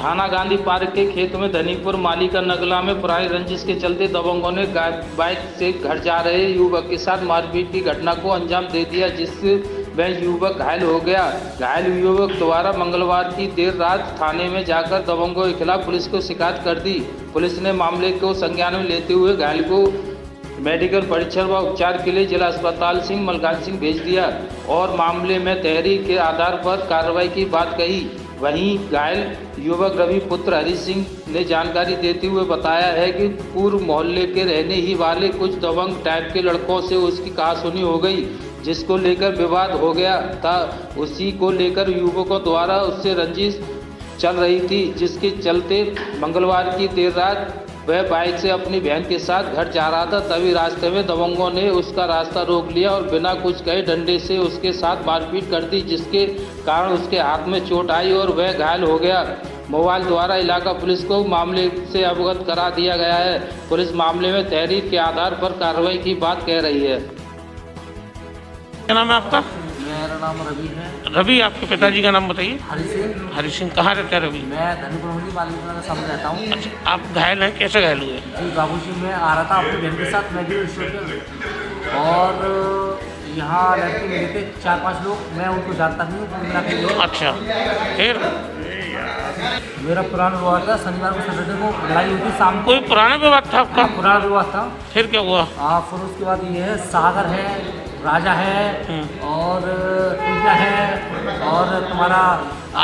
थाना गांधी पार्क के खेत में धनीपुर माली का नगला में पुरानी रंजिश के चलते दबंगों ने बाइक से घर जा रहे युवक के साथ मारपीट की घटना को अंजाम दे दिया, जिससे वह युवक घायल हो गया। घायल युवक द्वारा मंगलवार की देर रात थाने में जाकर दबंगों के खिलाफ पुलिस को शिकायत कर दी। पुलिस ने मामले को संज्ञान में लेते हुए घायल को मेडिकल परीक्षण व उपचार के लिए जिला अस्पताल सिंह मलकान सिंह भेज दिया और मामले में तहरीर के आधार पर कार्रवाई की बात कही। वहीं घायल युवक रवि पुत्र हरि सिंह ने जानकारी देते हुए बताया है कि पूर्व मोहल्ले के रहने ही वाले कुछ दबंग टाइप के लड़कों से उसकी कहा सुनी हो गई, जिसको लेकर विवाद हो गया था। उसी को लेकर युवकों द्वारा उससे रंजिश चल रही थी, जिसके चलते मंगलवार की देर रात वह बाइक से अपनी बहन के साथ घर जा रहा था, तभी रास्ते में दबंगों ने उसका रास्ता रोक लिया और बिना कुछ कहे डंडे से उसके साथ मारपीट कर दी, जिसके कारण उसके हाथ में चोट आई और वह घायल हो गया। मोबाइल द्वारा इलाका पुलिस को मामले से अवगत करा दिया गया है। पुलिस मामले में तहरीर के आधार पर कार्रवाई की बात कह रही है। क्या नाम है आपका? मेरा नाम रवि है। रवि आपके पिताजी का नाम बताइए। हरि सिंह हरि सिंह कहाँ रहते हैं रवि? मैं मालिक में समझ रहता हूँ। अच्छा आप घायल हैं? कैसे घायल हुए? जी बाबू जी मैं आ रहा था अपनी बहन के साथ। स्टोर पे और यहाँ लड़के मेरे थे चार पाँच लोग। मैं उनको जानता नहीं हूँ मिला अच्छा फिर? मेरा पुराना विवाह था। शनिवार को सैटरडे को लड़ाई हुई थी शाम को। कोई पुराना विवाद था आपका? पुराना विवाह था। फिर क्या हुआ? हाँ फिर उसके बाद ये है सागर है राजा है और पूजा है और तुम्हारा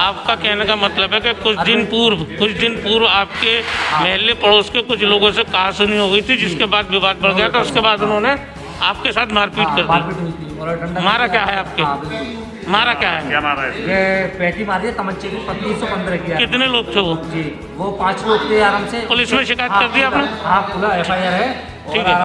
आपका कहने का मतलब है कि कुछ दिन पूर्व कुछ दिन पूर्व आपके महल्ले पड़ोस के कुछ लोगों से कहा सुनी हो गई थी जिसके बाद विवाद बढ़ गया था उसके बाद उन्होंने आपके साथ मारपीट हाँ, कर दी। मारा क्या। है आपके? हाँ मारा क्या है? ये पेटी मारी है तमंचे की पत्तीस सौ पंद्रह की कितने लोग थे वो? जी वो पाँच लोग थे आराम से। पुलिस में शिकायत हाँ, कर दी आपने? हाँ खुला एफ़ आई आर है। ठीक है।